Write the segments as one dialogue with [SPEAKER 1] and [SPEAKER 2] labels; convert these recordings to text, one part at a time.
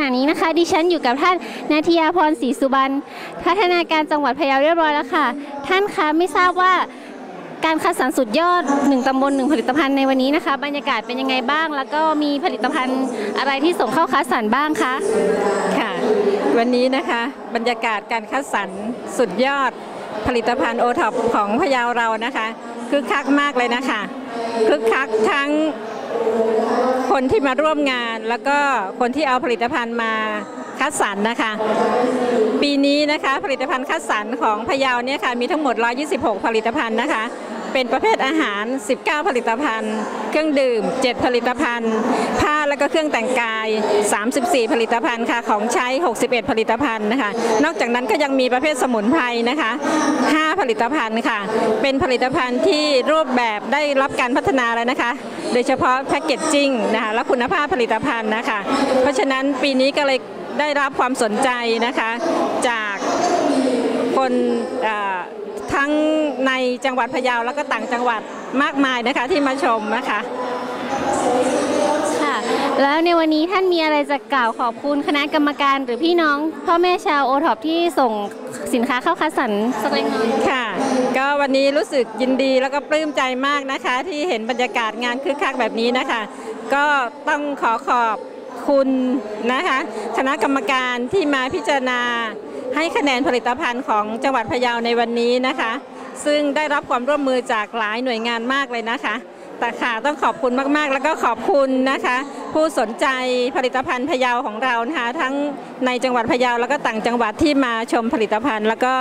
[SPEAKER 1] ณะนี้นะคะ ดิฉันอยู่กับท่านนาทียาพรศรีสุบรรณพัฒนาการจังหวัดพะเยาเรียบร้อยแล้วค่ะ ท่านคะไม่ทราบว่าการคัดสรรสุดยอดหนึ่งตำบลหนึ่งผลิตภัณฑ์ในวันนี้นะคะ บรรยากาศเป็นยังไงบ้าง แล้วก็มีผลิตภัณฑ์อะไรที่ส่งเข้าคัดสรรบ้างคะ
[SPEAKER 2] ค่ะ วันนี้นะคะบรรยากาศการคัดสรรสุดยอด ผลิตภัณฑ์โอท็อปของพะเยาเรานะคะคึกคักมากเลยนะคะคึกคักทั้ง คนที่มาร่วมงาน แล้วก็คนที่เอาผลิตภัณฑ์มาคัดสรรนะคะ ปีนี้นะคะผลิตภัณฑ์คัดสรรของพะเยาเนี่ยค่ะมีทั้งหมด 126 ผลิตภัณฑ์นะคะ เป็นประเภทอาหาร 19 ผลิตภัณฑ์ เครื่องดื่ม 7 ผลิตภัณฑ์ ผ้าและก็เครื่องแต่งกาย 34 ผลิตภัณฑ์ค่ะ ของใช้ 61 ผลิตภัณฑ์นะคะ นอกจากนั้นก็ยังมีประเภทสมุนไพรนะคะ 5 ผลิตภัณฑ์ค่ะ เป็นผลิตภัณฑ์ที่รูปแบบได้รับการพัฒนาแล้วนะคะ โดยเฉพาะแพคเกจจิ้งนะคะ และคุณภาพผลิตภัณฑ์นะคะ เพราะฉะนั้นปีนี้ก็เลยได้รับความสนใจนะคะจากคนทั้ง ในจังหวัดพะเยาแล้วก็ต่างจังหวัดมากมายนะคะที่มาชมนะคะ
[SPEAKER 1] ค่ะ แล้วในวันนี้ท่านมีอะไรจะกล่าวขอบคุณคณะกรรมการหรือพี่น้องพ่อแม่ชาวโอท็อปที่ส่งสินค้าเข้าคัดสรรสักเล็กน้อย
[SPEAKER 2] ค่ะ ก็วันนี้รู้สึกยินดีแล้วก็ปลื้มใจมากนะคะ ที่เห็นบรรยากาศงานคึกคักแบบนี้นะคะ ก็ต้องขอขอบคุณนะคะคณะกรรมการที่มาพิจารณาให้คะแนนผลิตภัณฑ์ของจังหวัดพะเยาในวันนี้นะคะ ซึ่งได้รับความร่วมมือจากหลายหน่วยงานมากเลยนะคะแต่ค่ะต้องขอบคุณมากๆ แล้วก็ขอบคุณนะคะ ผู้สนใจผลิตภัณฑ์พะเยาของเรานะคะทั้งในจังหวัดพะเยาแล้วก็ต่างจังหวัดที่มาชมผลิตภัณฑ์ แล้วก็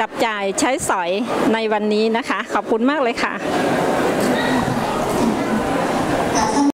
[SPEAKER 2] จับจ่ายใช้สอยในวันนี้นะคะ ขอบคุณมากเลยค่ะ